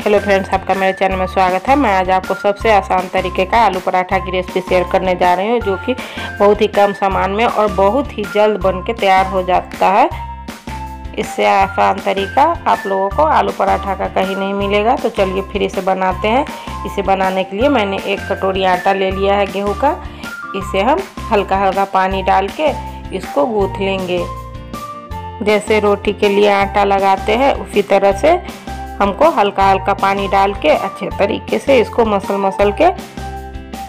Hello friends आपका मेरे channel में स्वागत है। मैं आज आपको सबसे आसान तरीके का आलू पराठा की रेसिपी शेयर करने जा रही हूँ, जो कि बहुत ही कम सामान में और बहुत ही जल्द बन के तैयार हो जाता है। इससे आसान तरीका, आप लोगों को आलू पराठा का कहीं नहीं मिलेगा। तो चलिए फिर इसे बनाते हैं। इसे बनाने के लिए मैंने एक कटोरी आटा ले लिया है गेहूँ का। इसे हम हल्का हल्का पानी डाल के इसको गूँथ लेंगे। जैसे रोटी के लिए आटा लगाते हैं, उसी तरह से हमको हल्का हल्का पानी डाल के अच्छे तरीके से इसको मसल मसल के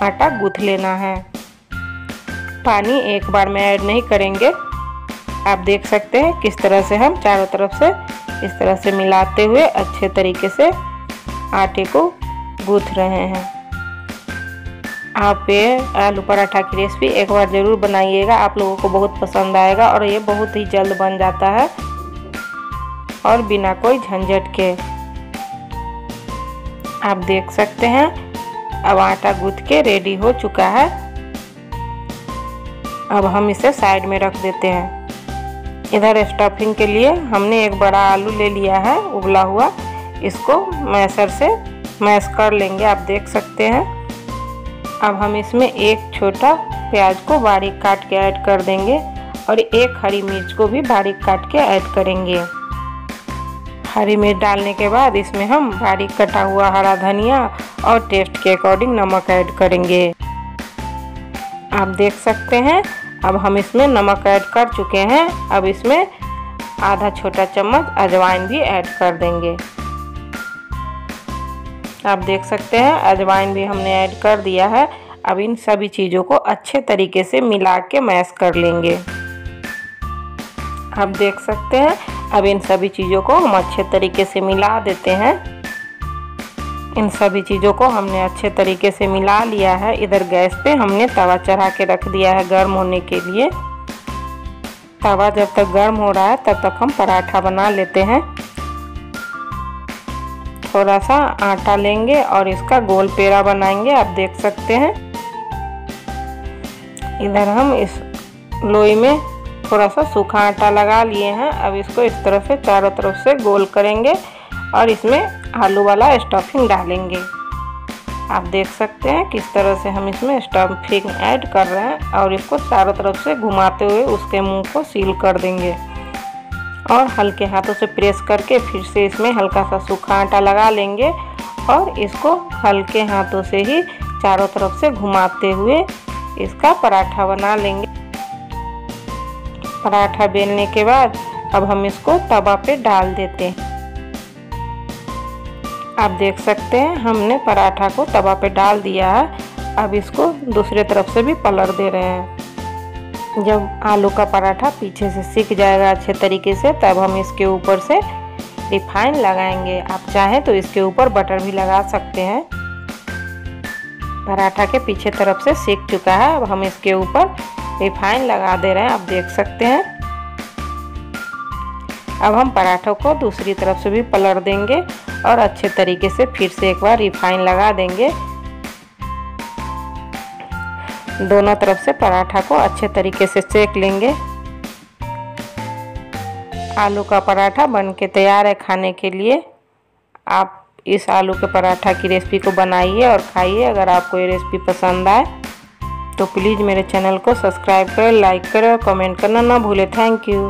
आटा गूँथ लेना है। पानी एक बार में ऐड नहीं करेंगे। आप देख सकते हैं किस तरह से हम चारों तरफ़ से इस तरह से मिलाते हुए अच्छे तरीके से आटे को गूँथ रहे हैं। आप ये आलू पराठा की रेसिपी एक बार ज़रूर बनाइएगा। आप लोगों को बहुत पसंद आएगा और ये बहुत ही जल्द बन जाता है और बिना कोई झंझट के। आप देख सकते हैं। अब आटा गूँथ के रेडी हो चुका है। अब हम इसे साइड में रख देते हैं। इधर स्टफिंग के लिए हमने एक बड़ा आलू ले लिया है, उबला हुआ। इसको मैसर से मैश कर लेंगे, आप देख सकते हैं। अब हम इसमें एक छोटा प्याज को बारीक काट के ऐड कर देंगे और एक हरी मिर्च को भी बारीक काट के ऐड करेंगे। हरी मिर्च डालने के बाद इसमें हम बारीक कटा हुआ हरा धनिया और टेस्ट के अकॉर्डिंग नमक ऐड करेंगे। आप देख सकते हैं, अब हम इसमें नमक ऐड कर चुके हैं। अब इसमें आधा छोटा चम्मच अजवाइन भी ऐड कर देंगे। आप देख सकते हैं, अजवाइन भी हमने ऐड कर दिया है। अब इन सभी चीज़ों को अच्छे तरीके से मिला के मैश कर लेंगे। आप देख सकते हैं अब इन सभी चीज़ों को हम अच्छे तरीके से मिला देते हैं। इन सभी चीज़ों को हमने अच्छे तरीके से मिला लिया है। इधर गैस पे हमने तवा चढ़ा के रख दिया है गर्म होने के लिए। तवा जब तक गर्म हो रहा है, तब तक हम पराठा बना लेते हैं। थोड़ा सा आटा लेंगे और इसका गोल पेड़ा बनाएँगे, आप देख सकते हैं। इधर हम इस लोई में थोड़ा सा सूखा आटा लगा लिए हैं। अब इसको इस तरह से, चारों तरफ़ से गोल करेंगे और इसमें आलू वाला स्टफिंग डालेंगे। आप देख सकते हैं किस तरह से हम इसमें स्टफिंग ऐड कर रहे हैं और इसको चारों तरफ़ से घुमाते हुए उसके मुँह को सील कर देंगे। और हल्के हाथों से प्रेस करके फिर से इसमें हल्का सा सूखा आटा लगा लेंगे और इसको हल्के हाथों से ही चारों तरफ़ से घुमाते हुए इसका पराठा बना लेंगे। पराठा बेलने के बाद अब हम इसको तवा पे डाल देते हैं। आप देख सकते हैं, हमने पराठा को तवा पे डाल दिया है। अब इसको दूसरे तरफ़ से भी पलट दे रहे हैं। जब आलू का पराठा पीछे से सीख जाएगा अच्छे तरीके से, तब हम इसके ऊपर से रिफाइन लगाएँगे। आप चाहें तो इसके ऊपर बटर भी लगा सकते हैं। पराठा के पीछे तरफ़ से सीख चुका है, अब हम इसके ऊपर रिफाइन लगा दे रहे हैं, आप देख सकते हैं। अब हम पराठों को दूसरी तरफ़ से भी पलट देंगे और अच्छे तरीके से फिर से एक बार रिफाइन लगा देंगे। दोनों तरफ़ से पराठा को अच्छे तरीके से सेक लेंगे। आलू का पराठा बन के तैयार है खाने के लिए। आप इस आलू के पराठा की रेसिपी को बनाइए और खाइए, अगर आपको ये रेसिपी पसंद आए। तो प्लीज़ मेरे चैनल को सब्सक्राइब करें लाइक करें और कमेंट करना ना भूलें। Thank you